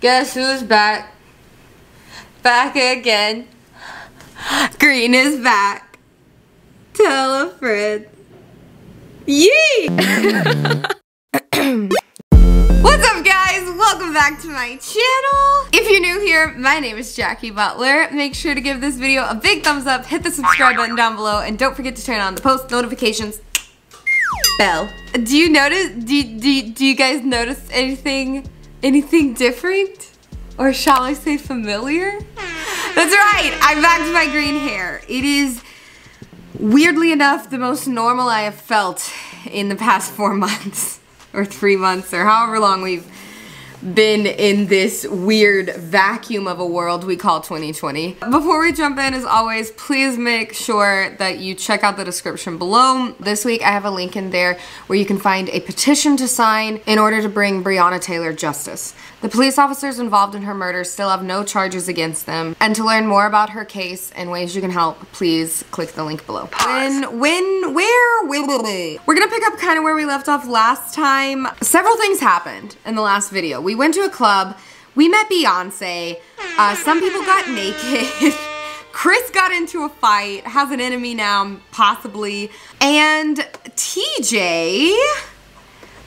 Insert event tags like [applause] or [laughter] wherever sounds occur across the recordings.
Guess who's back? Back again. Green is back. Tell a friend. Yee! [laughs] What's up guys? Welcome back to my channel. If you're new here, my name is Jaci Butler. Make sure to give this video a big thumbs up, hit the subscribe button down below, and don't forget to turn on the post notifications bell. Do you notice, do, do, do you guys notice anything, anything different? Or shall I say familiar? That's right, I'm back to my green hair. It is, weirdly enough, the most normal I have felt in the past four [laughs] months. Or three months, or however long we've been in this weird vacuum of a world we call 2020. Before we jump in, as always, please make sure that you check out the description below. This week I have a link in there where you can find a petition to sign in order to bring Breonna Taylor justice. The police officers involved in her murder still have no charges against them. And to learn more about her case and ways you can help, please click the link below. When, when, where, we're gonna pick up kind of where we left off last time. Several things happened in the last video. We went to a club, we met Beyonce, uh, some people got naked, [laughs] Chris got into a fight, has an enemy now, possibly, and TJ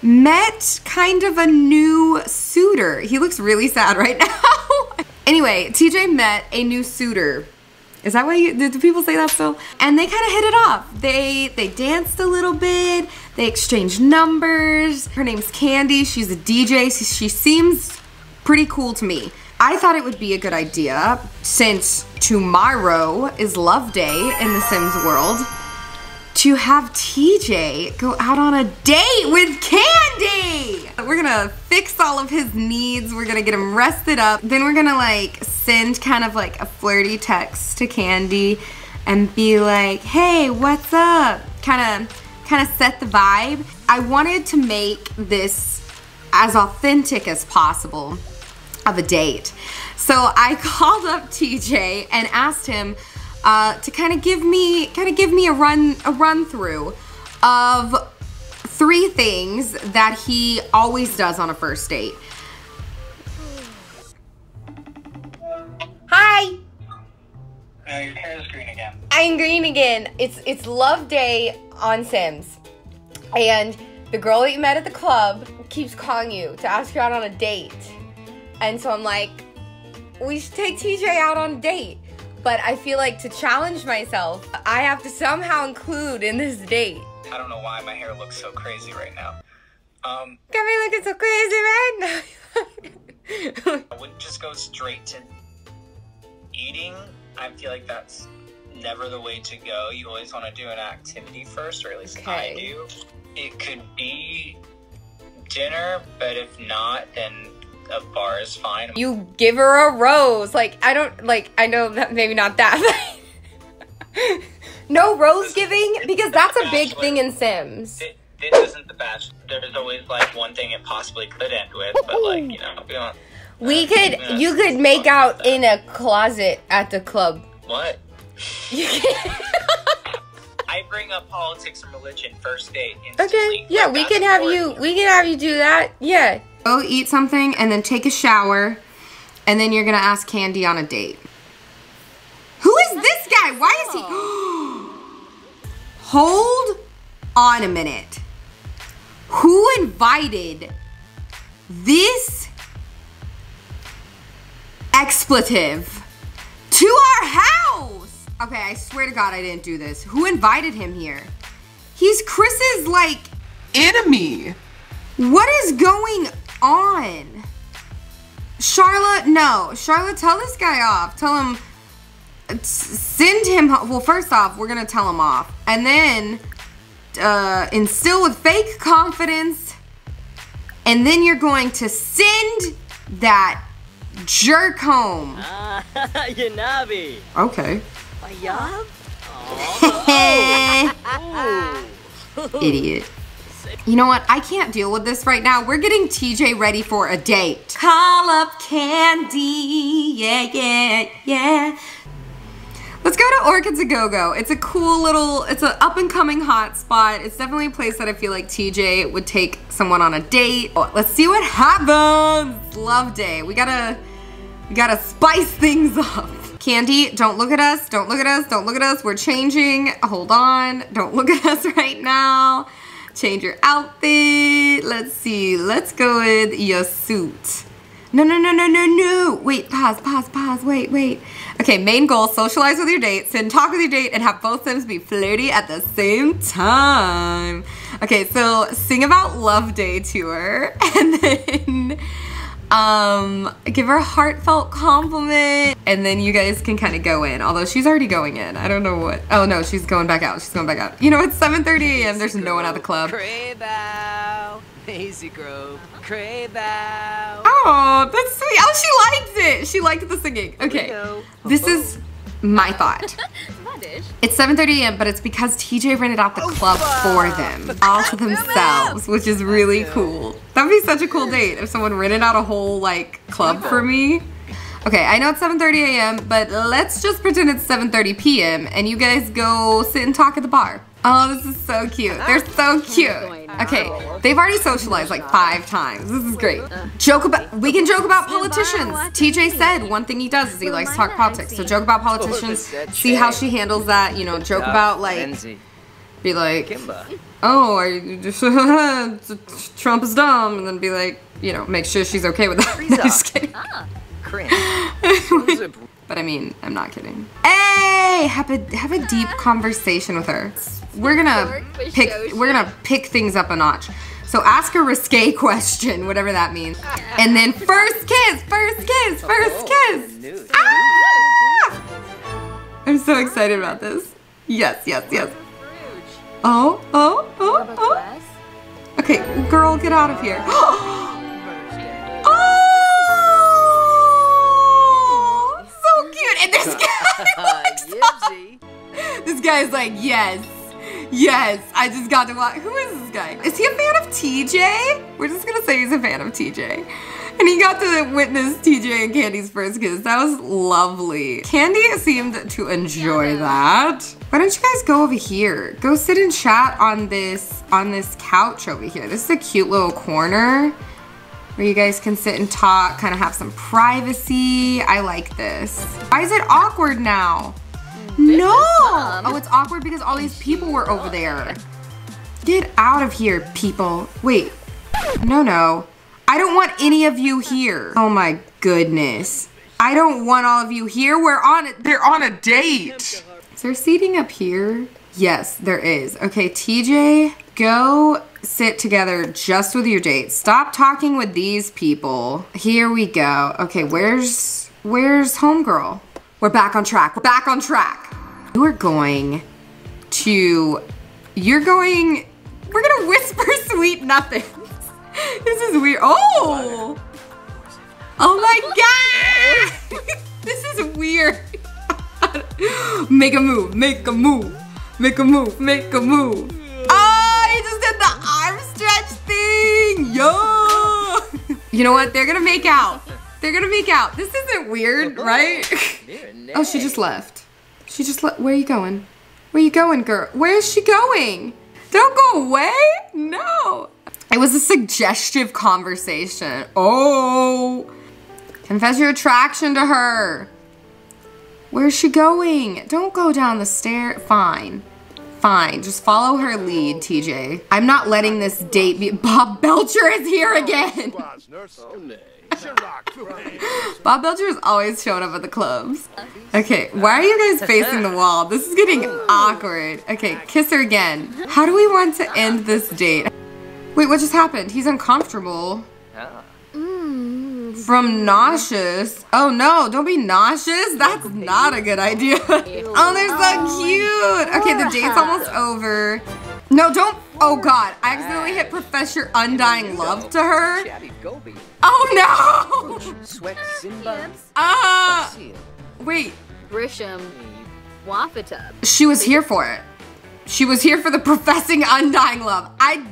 met kind of a new suitor. He looks really sad right [laughs] now. anyway, TJ met a new suitor. Is that why you, do people say that still? And they kind of hit it off. They they danced a little bit. They exchanged numbers. Her name's Candy. She's a DJ. She, she seems pretty cool to me. I thought it would be a good idea since tomorrow is love day in the Sims world to have TJ go out on a date with Candy. We're gonna fix all of his needs. We're gonna get him rested up. Then we're gonna like send kind of like a flirty text to Candy and be like, hey, what's up? Kind of, kind of set the vibe. I wanted to make this as authentic as possible of a date. So I [laughs] called up TJ and asked him, uh, to kind of give me kind of give me a run a run through of three things that he always does on a first date. Hi. Your hair is green again. I'm green again. It's it's love day on Sims. And the girl that you met at the club keeps calling you to ask you out on a date. And so I'm like, we should take TJ out on a date but I feel like to challenge myself, I have to somehow include in this date. I don't know why my hair looks so crazy right now. Um, Got me looking so crazy right now. I wouldn't just go straight to eating. I feel like that's never the way to go. You always want to do an activity first, or at least Okay. I do. It could be dinner, but if not, then a bar is fine. you give her a rose. Like, I don't, like, I know that maybe not that. [laughs] no rose giving? Because that's a big thing in Sims. Thi- This isn't the best. There's always like one thing it possibly could end with, but like you know, we don't. We uh, could, you could make out in a closet at the club. What? [laughs] I bring up politics and religion first date. Okay, yeah, we can have you, we can have you do that. Yeah. Go eat something and then take a shower and then you're gonna ask Candy on a date. Who is this guy? Why is he? [gasps] Hold on a minute. Who invited this expletive to our house? Okay, I swear to God I didn't do this. Who invited him here? He's Chris's like enemy. what is going on? Charlotte, no. Charlotte, tell this guy off. Tell him, send him, well, first off, we're gonna tell him off. And then, uh, instill with fake confidence. And then you're going to send that jerk home. [laughs] Ah, Yanabi. Okay. [laughs] Idiot. You know what? I can't deal with this right now. We're getting TJ ready for a date. Call up Candy. Yeah, yeah, yeah. Let's go to Orchids a Go Go. It's a cool little, it's an up and coming hot spot. It's definitely a place that I feel like TJ would take someone on a date. Oh, let's see what happens. Love day. We gotta, we gotta spice things up. Candy, don't look at us. Don't look at us. Don't look at us. We're changing. Hold on. Don't look at us [laughs] right now. Change your outfit. Let's see. Let's go with your suit. No, no, no, no, no, no. Wait, pause, pause, pause. Wait, wait. Okay, main goal, socialize with your date, and talk with your date, and have both them be flirty at the same time. Okay, so sing about love day to her, [laughs] and then um, give her a heartfelt compliment, and then you guys can kind of go in. Although she's already going in. I don't know what. Oh no, she's going back out. She's going back out. You know, it's 7.30 a.m. There's no one at the club. Craybow. Hazy Grove. Craybow. Oh, that's sweet. Oh, she liked it. She liked the singing. Okay, this is my thought. [laughs] It's 7.30 a.m., but it's because TJ rented out the club for them, all to themselves, which is really cool. That would be such a cool date if someone rented out a whole, like, club for me. Okay, I know it's 7.30 a.m., but let's just pretend it's 7.30 p.m. and you guys go sit and talk at the bar. Oh, this is so cute. They're so cute. Okay, they've already socialized like five times. This is great. Joke about, we can joke about politicians. TJ said one thing he does is he likes to talk politics. So joke about politicians, see how she handles that, you know, joke about like, be like, oh, are you just, [laughs] Trump is dumb, and then be like, you know, make sure she's okay with that. No, [laughs] just kidding. Crin. But I mean, I'm not kidding. Hey, have a have a deep [laughs] conversation with her. We're gonna pick we're gonna pick things up a notch. So ask a risque [laughs] question, whatever that means. And then first kiss, first kiss, first kiss. Ah! I'm so excited about this. Yes, yes, yes. Oh, oh, oh, oh. Okay, girl, get out of here. [gasps] [gasps] [gasps] guy's like, yes. Yes, I just got to watch. Who is this guy? Is he a fan of TJ? We're just gonna say he's a fan of TJ. And he got to witness TJ and Candy's first kiss. That was lovely. Candy seemed to enjoy that. Why don't you guys go over here? Go sit and chat on this on this couch over here. This is a cute little corner where you guys can sit and talk, kind of have some privacy. I like this. Why is it awkward now? No! Oh, it's awkward because all these people were over there. Get out of here, people. Wait. No, no. I don't want any of you here. Oh my goodness. I don't want all of you here. We're on it. They're on a date. Is there seating up here? Yes, there is. Okay, TJ, go sit together just with your date. Stop talking with these people. Here we go. Okay, where's where's homegirl? We're back on track. We're back on track. You are going to you're going we're gonna whisper [laughs] sweet nothings. This is weird. Oh! Oh my god! [laughs] this is weird. [laughs] make a move, make a move, make a move, make a move. Oh, he just did the arm stretch thing. Yo! you know what? They're gonna make out. They're gonna make out. This isn't weird, right? Oh, she just left. She just left. Where are you going? Where are you going, girl? Where is she going? Don't go away. No. It was a suggestive conversation. Oh. Confess your attraction to her. Where's she going? Don't go down the stair. Fine. Fine. Just follow her lead, TJ. I'm not letting this date be. [laughs] Bob Belcher is here again. [laughs] Bob Belcher is always showing up at the clubs. Okay, why are you guys facing the wall? This is getting awkward. Okay, kiss her again. How do we want to end this date? Wait, what just happened? He's uncomfortable. From nauseous. Oh no, don't be nauseous. That's not a good idea. [laughs] oh, they're so cute. Okay, the date's almost over. No, don't. Oh god, I accidentally hit profess your undying love to her. Oh no! Sweat Simba. Ah! wait, Grisham Wafatub. she was here for it. She was here for the professing undying love. I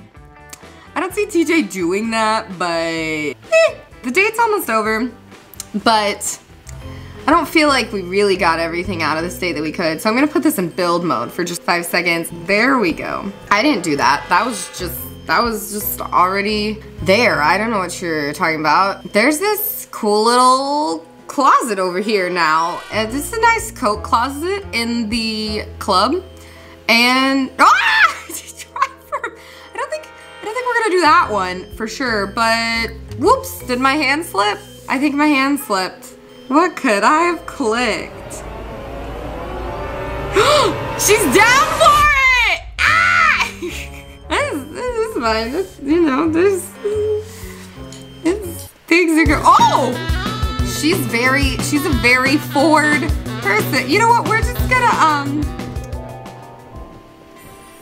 I don't see TJ doing that, but eh, the date's almost over. But I don't feel like we really got everything out of the state that we could. So I'm gonna put this in build mode for just five seconds. There we go. I didn't do that. That was just, that was just already there. I don't know what you're talking about. There's this cool little closet over here now. And this is a nice coat closet in the club. And, [laughs] ah! I don't think, I don't think we're gonna do that one for sure, but whoops, did my hand slip? I think my hand slipped. What could I have clicked? [gasps] She's down for it! Ah! [laughs] this, is, this is fine. This, you know, there's, it's, things are good. Oh! She's very, she's a very forward person. You know what? We're just gonna, um,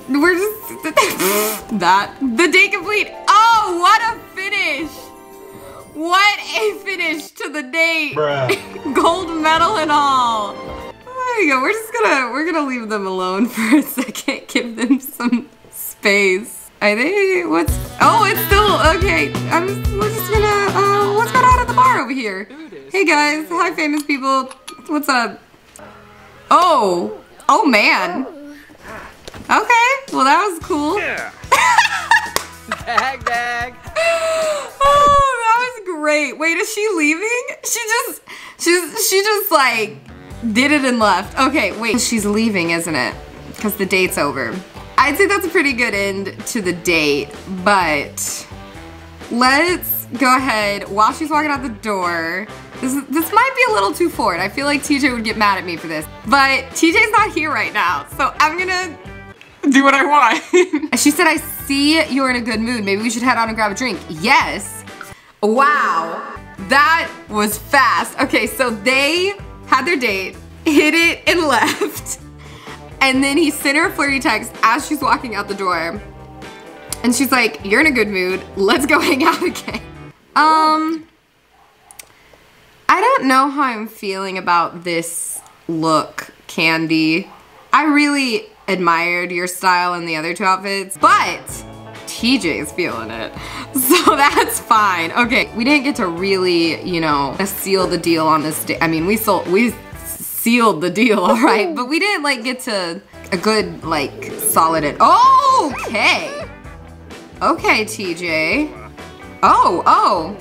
we're just, [laughs] that, the day complete. Oh, what a finish. What a finish to the date. [laughs] Gold medal and all. There you go. We're just gonna we're gonna leave them alone [laughs] for a second. Give them some space. I think what's oh it's still okay. I'm we're just gonna uh what's going on at the bar over here? Hey guys, hi famous people. What's up? Oh, oh man. Okay, well that was cool. [laughs] Bag, bag. Great. Wait, is she leaving? She just, she's, she just like did it and left. Okay, wait, she's leaving, isn't it? Because the date's over. I'd say that's a pretty good end to the date, but let's go ahead while she's walking out the door. This, this might be a little too forward. I feel like TJ would get mad at me for this, but TJ's not here right now, so I'm gonna do what I want. [laughs] [laughs] she said, I see you're in a good mood. Maybe we should head out and grab a drink. Yes. Wow. That was fast. Okay, so they had their date, hit it [laughs] and left. And then he sent her a flirty text as she's walking out the door. And she's like, you're in a good mood. Let's go [laughs] hang out again. Um, I don't know how I'm feeling about this look, Candy. I really admired your style in the other two outfits, but TJ's feeling it. [laughs] So that's fine. Okay, we didn't get to really, you know, seal the deal on this day. I mean, we sold, we sealed the deal, all [laughs] right? But we didn't like get to a good, like, solid it. Oh, Okay. Okay, TJ. Oh, oh.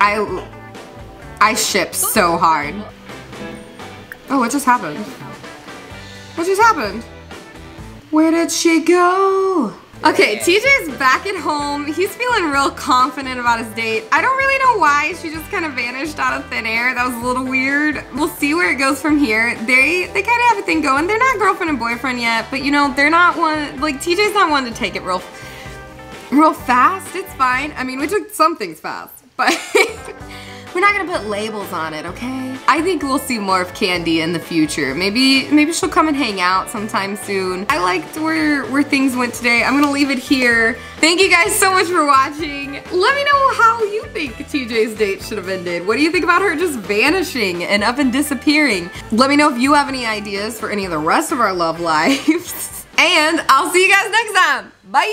I, I ship so hard. Oh, what just happened? What just happened? Where did she go? Okay, TJ's back at home. He's feeling real confident about his date. I don't really know why. She just kind of vanished out of thin air. That was a little weird. We'll see where it goes from here. They they kind of have a thing going. They're not girlfriend and boyfriend yet, but you know, they're not one, like TJ's not one to take it real, real fast. It's fine. I mean, we took some things fast, but [laughs] We're not gonna put labels on it, okay? I think we'll see more of Candy in the future. Maybe maybe she'll come and hang out sometime soon. I liked where, where things went today. I'm gonna leave it here. Thank you guys so much for watching. Let me know how you think TJ's date should have ended. What do you think about her just vanishing and up and disappearing? Let me know if you have any ideas for any of the rest of our love lives. [laughs] and I'll see you guys next time. Bye!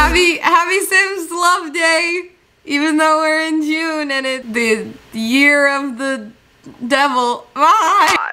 Happy Happy Sims Love Day! Even though we're in June and it's the year of the devil. Bye!